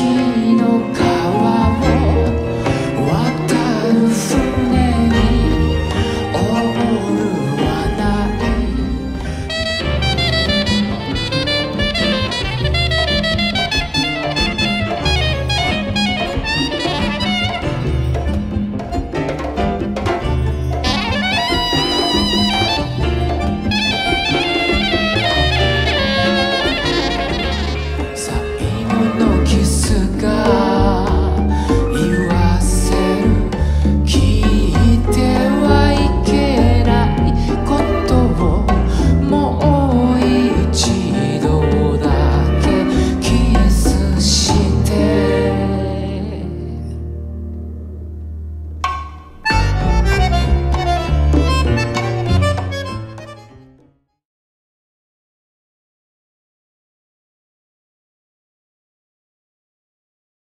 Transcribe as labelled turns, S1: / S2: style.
S1: you.